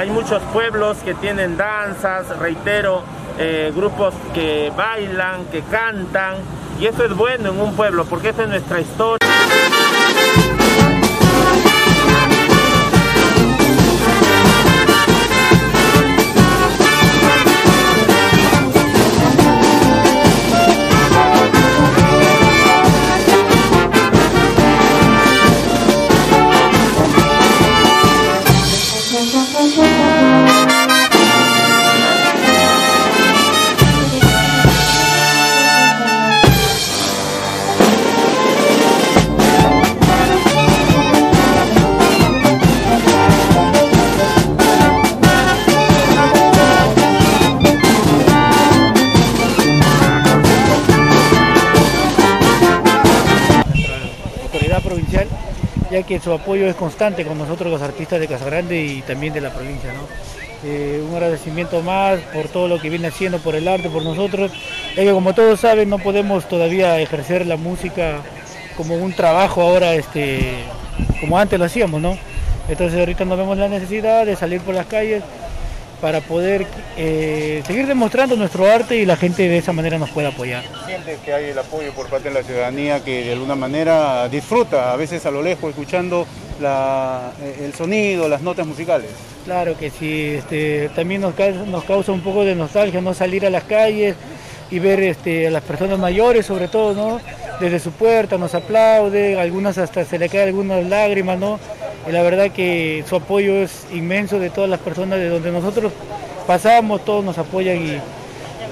Hay muchos pueblos que tienen danzas, reitero, eh, grupos que bailan, que cantan, y eso es bueno en un pueblo, porque esa es nuestra historia. Provincial, ya que su apoyo es constante con nosotros los artistas de Casagrande y también de la provincia. Eh, un agradecimiento más por todo lo que viene haciendo por el arte, por nosotros, ya que como todos saben no podemos todavía ejercer la música como un trabajo ahora, este, como antes lo hacíamos, ¿no? Entonces ahorita nos vemos la necesidad de salir por las calles para poder eh, seguir demostrando nuestro arte y la gente de esa manera nos puede apoyar. Sientes que hay el apoyo por parte de la ciudadanía que de alguna manera disfruta, a veces a lo lejos, escuchando la, eh, el sonido, las notas musicales. Claro que sí, este, también nos causa, nos causa un poco de nostalgia no salir a las calles y ver este, a las personas mayores sobre todo, ¿no? Desde su puerta nos aplaude, algunas hasta se le caen algunas lágrimas, ¿no? Y la verdad que su apoyo es inmenso de todas las personas de donde nosotros pasamos, todos nos apoyan y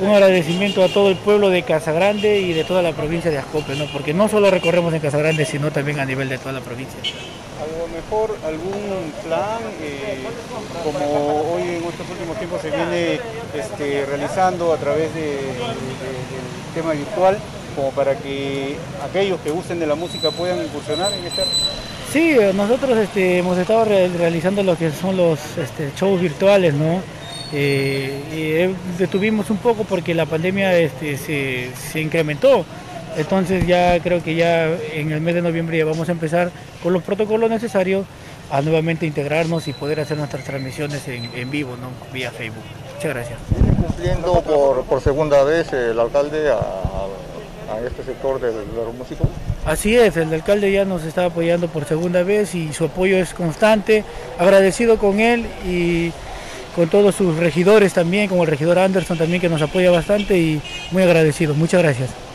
un agradecimiento a todo el pueblo de Casagrande y de toda la provincia de Ascope, ¿no? Porque no solo recorremos en Casagrande, sino también a nivel de toda la provincia. A lo mejor algún plan, eh, como hoy en estos últimos tiempos se viene este, realizando a través de, de, del tema virtual, como para que aquellos que usen de la música puedan incursionar en este Sí, nosotros este, hemos estado re realizando lo que son los este, shows virtuales, ¿no? Eh, eh, detuvimos un poco porque la pandemia este, se, incrementó. Entonces ya creo que ya en el mes de noviembre ya vamos a empezar con los protocolos necesarios a nuevamente integrarnos y poder hacer nuestras transmisiones en, vivo, ¿no? vía Facebook. Muchas gracias. cumpliendo por, segunda vez el alcalde a, este sector de, de los? Así es, el alcalde ya nos está apoyando por segunda vez y su apoyo es constante, agradecido con él y con todos sus regidores también, como el regidor Anderson también que nos apoya bastante y muy agradecido. Muchas gracias.